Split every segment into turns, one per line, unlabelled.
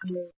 Good.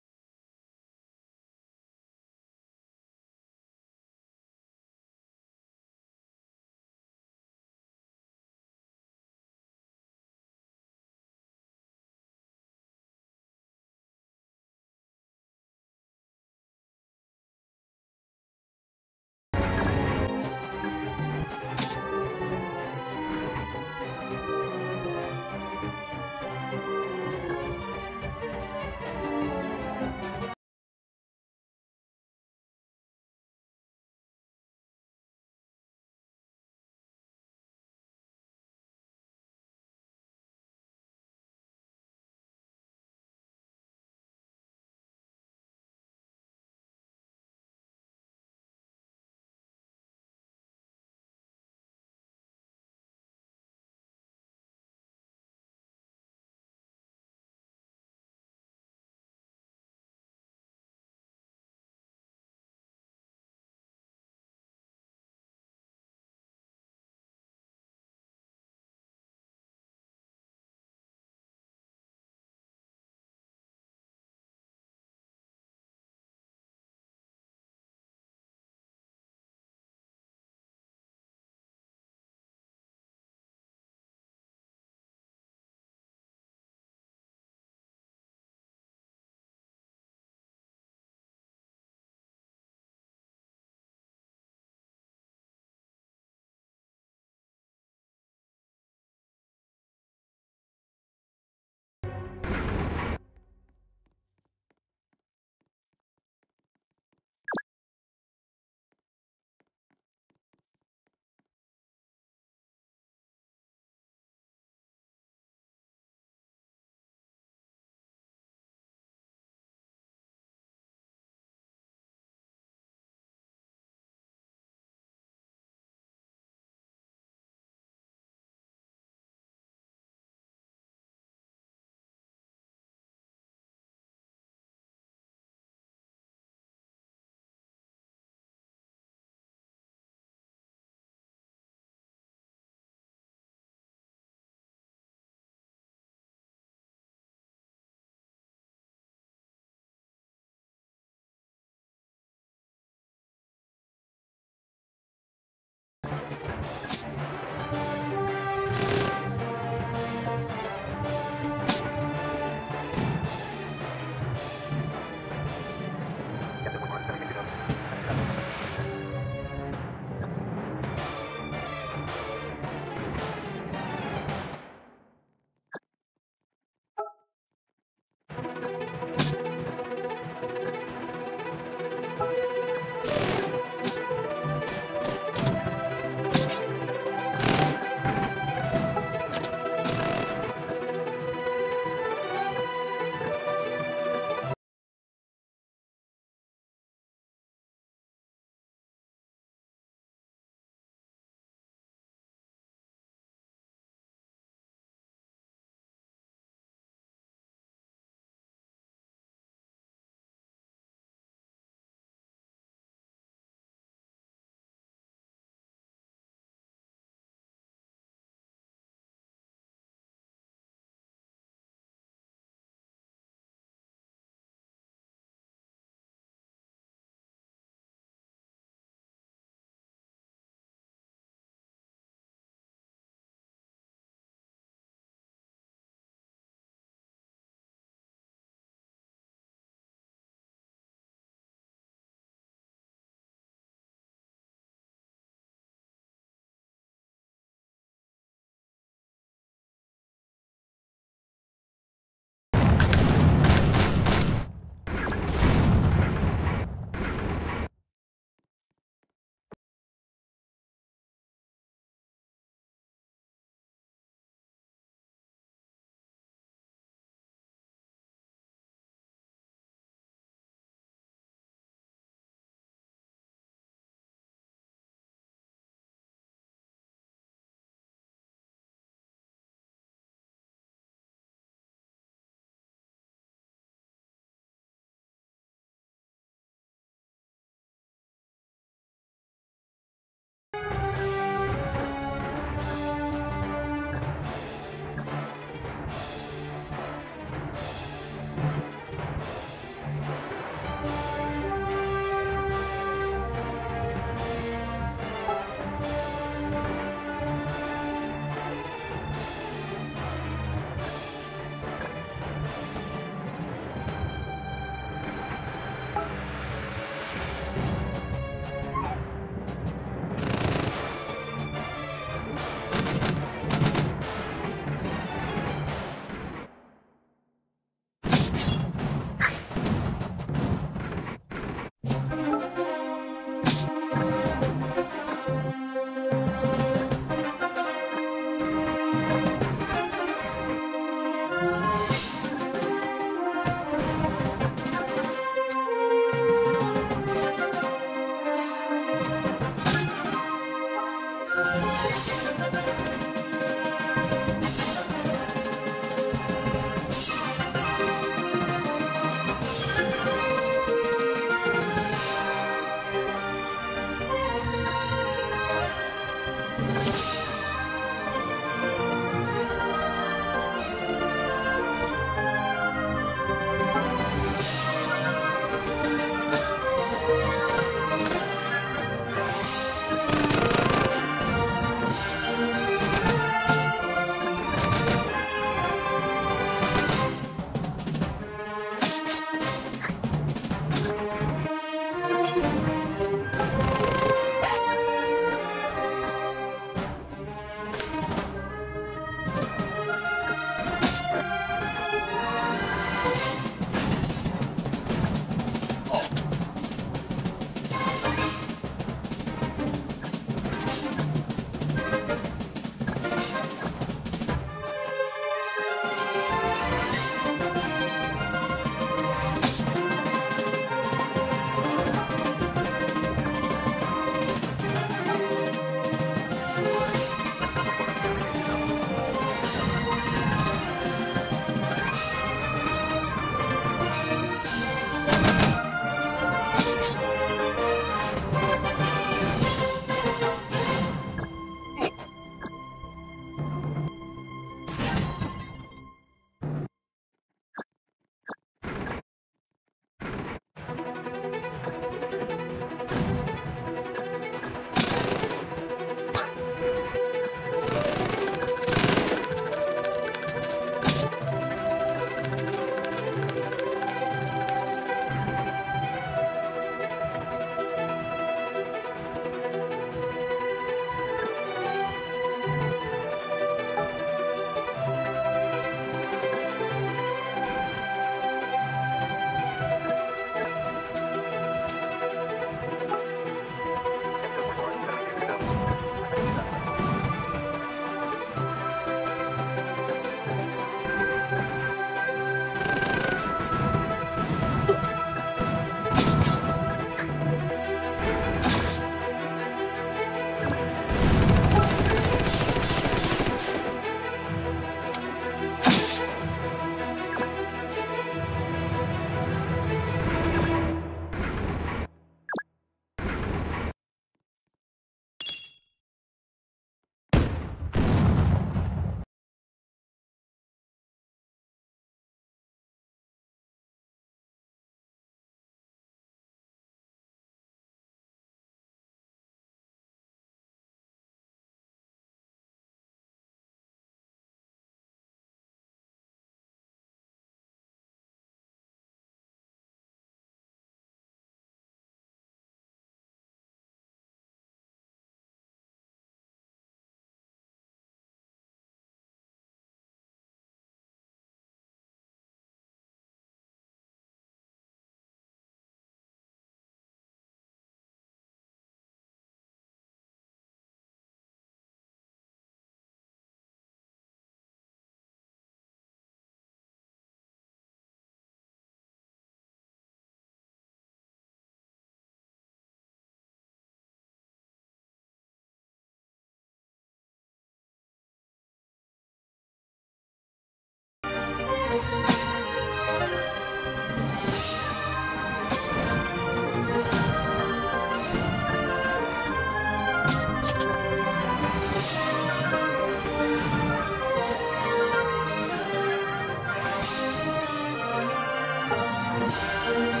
Thank you.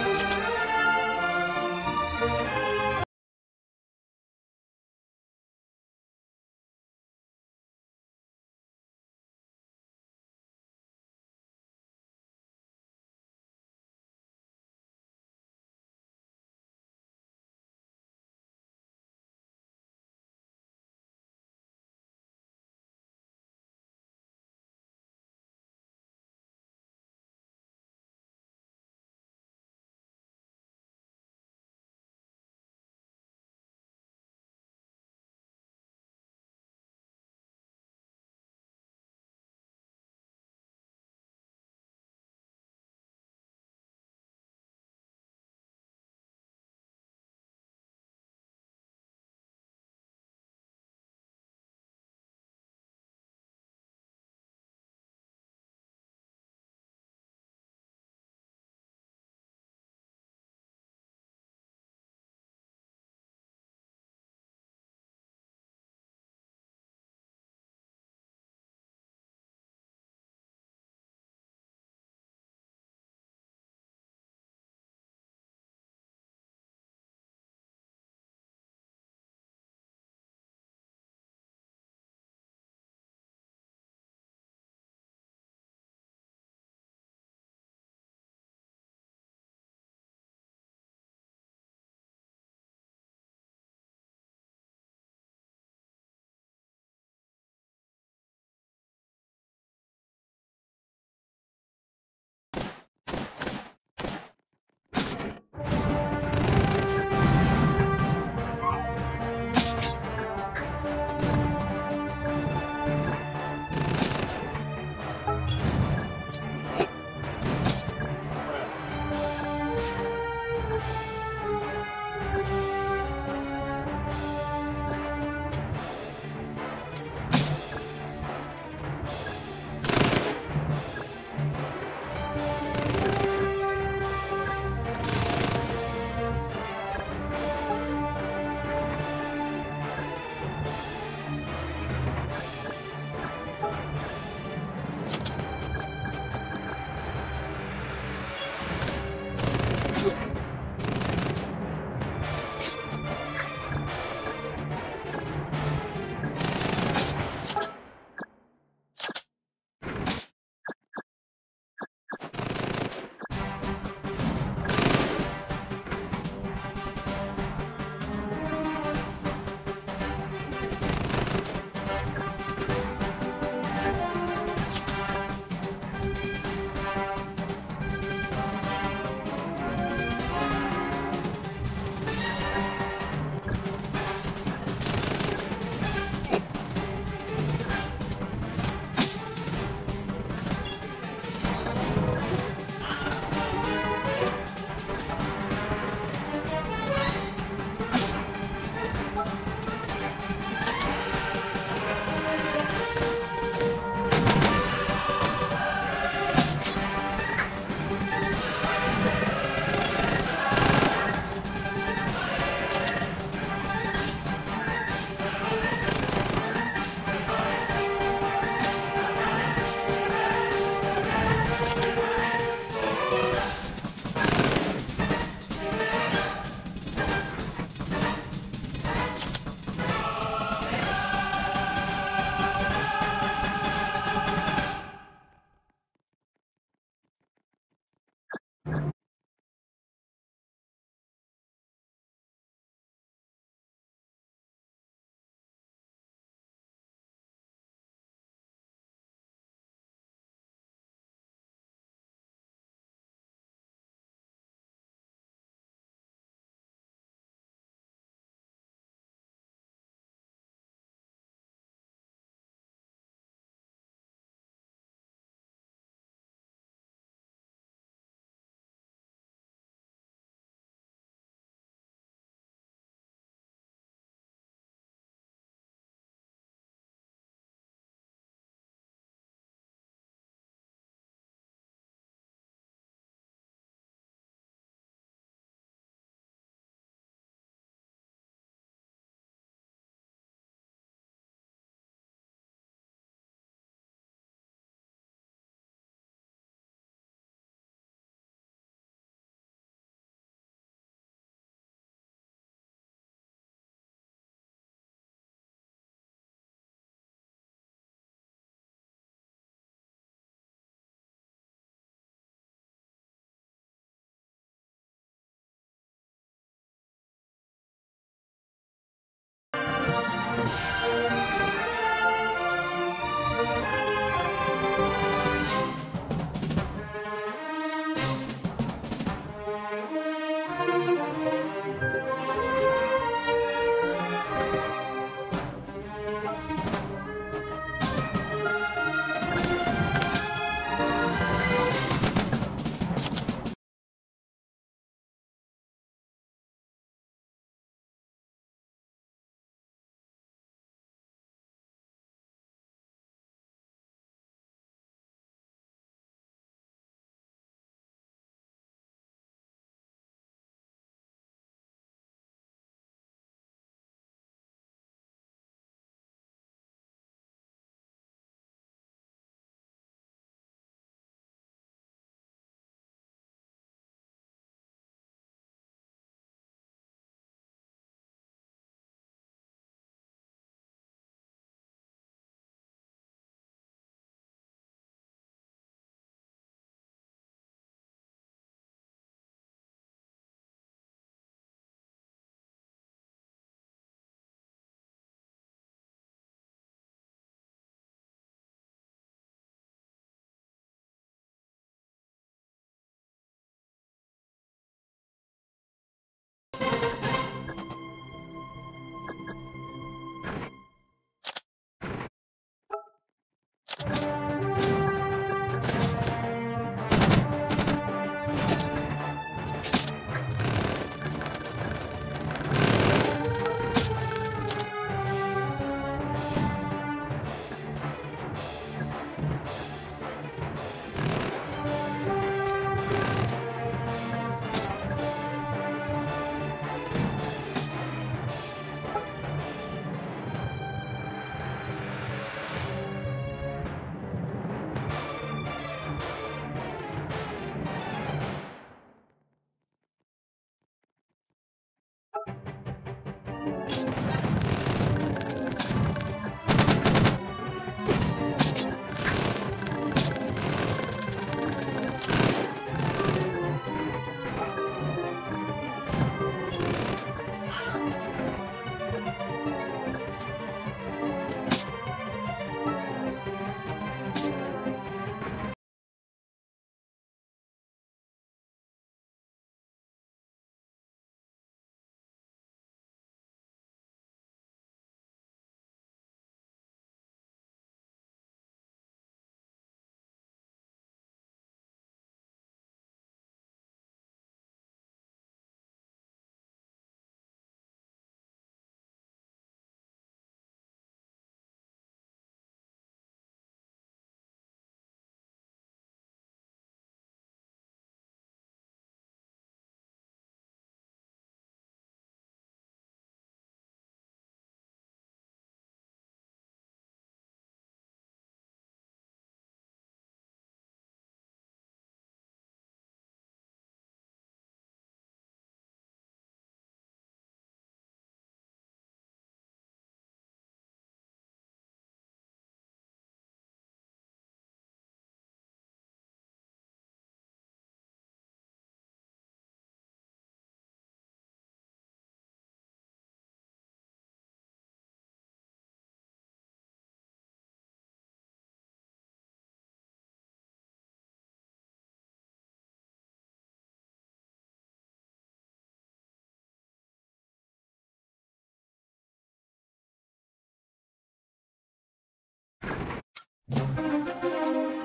Thank you.